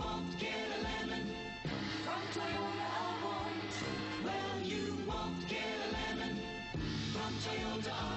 won't get a lemon from Toyota Well, you won't get a lemon from Toyota.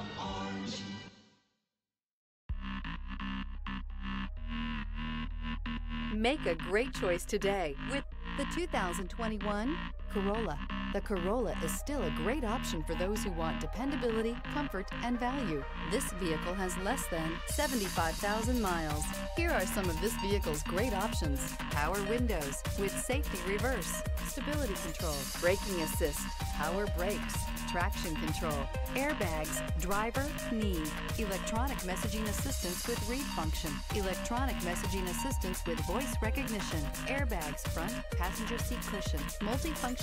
Make a great choice today with the 2021 Corolla. The Corolla is still a great option for those who want dependability, comfort, and value. This vehicle has less than 75,000 miles. Here are some of this vehicle's great options. Power windows with safety reverse, stability control, braking assist, power brakes, traction control, airbags, driver, knee, electronic messaging assistance with read function, electronic messaging assistance with voice recognition, airbags front, passenger seat cushion, multifunction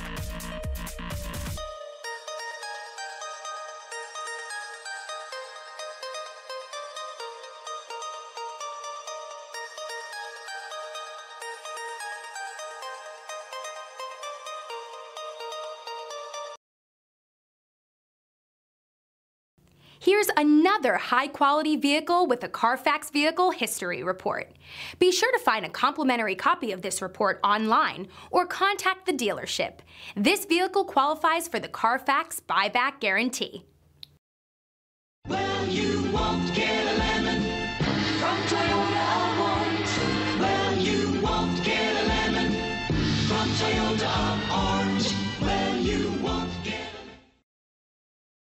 Here's another high-quality vehicle with a Carfax Vehicle History Report. Be sure to find a complimentary copy of this report online or contact the dealership. This vehicle qualifies for the Carfax Buyback Guarantee. Well, you won't get a lemon from Toyota Well, you won't get a lemon from Toyota